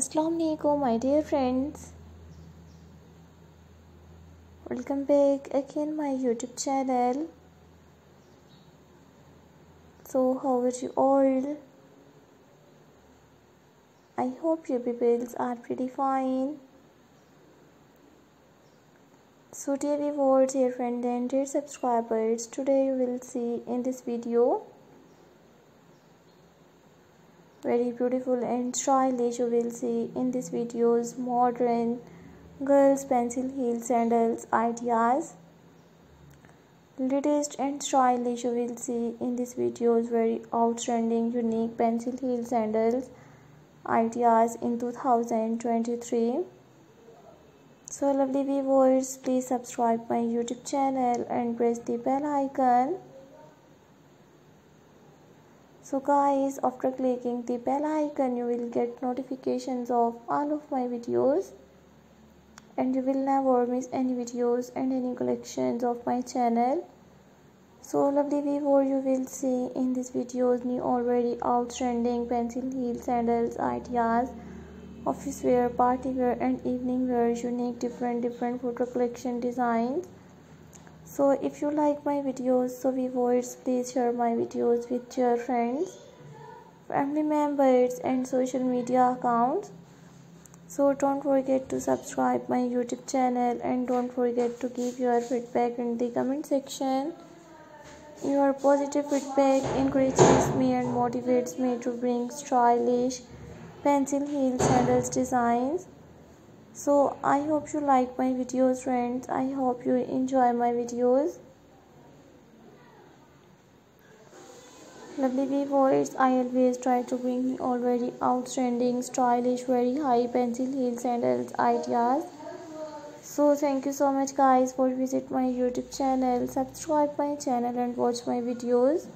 Assalamualaikum my dear friends. Welcome back again my youtube channel. So how are you all? I hope your people are pretty fine. So dear viewers dear friends and dear subscribers today you will see in this video very beautiful and stylish you will see in this videos modern girls pencil heel sandals ideas. Latest and stylish you will see in this videos very outstanding unique pencil heel sandals ideas in 2023 so lovely viewers please subscribe my youtube channel and press the bell icon so guys after clicking the bell icon you will get notifications of all of my videos. And you will never miss any videos and any collections of my channel. So lovely viewer you will see in this videos new already outstanding pencil heel sandals ideas office wear party wear and evening wear unique different different photo collection designs so if you like my videos so viewers please share my videos with your friends family members and social media accounts. So don't forget to subscribe my youtube channel and don't forget to give your feedback in the comment section. Your positive feedback encourages me and motivates me to bring stylish pencil heel sandals designs so i hope you like my videos friends. I hope you enjoy my videos. Lovely viewers i always try to bring already outstanding stylish very high pencil heel sandals ideas. So thank you so much guys for visit my youtube channel. Subscribe my channel and watch my videos.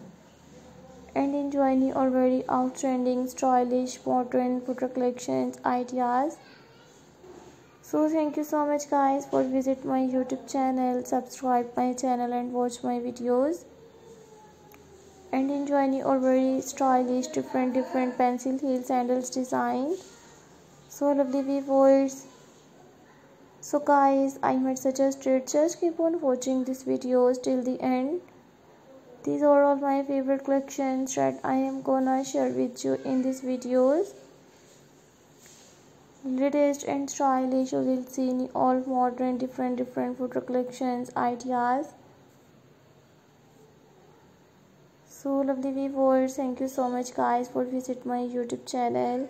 And enjoy the already outstanding stylish modern photo collections ideas so thank you so much guys for visit my youtube channel subscribe my channel and watch my videos. And enjoy any very stylish different different pencil heel sandals design. So lovely viewers. So guys i might suggested just keep on watching these videos till the end. These are all my favorite collections that i am gonna share with you in these videos latest and stylish you will see in all modern different different photo collections ideas. So lovely viewers thank you so much guys for visit my youtube channel.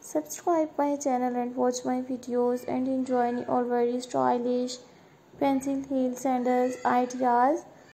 Subscribe my channel and watch my videos and enjoy all very stylish pencil heel sandals ideas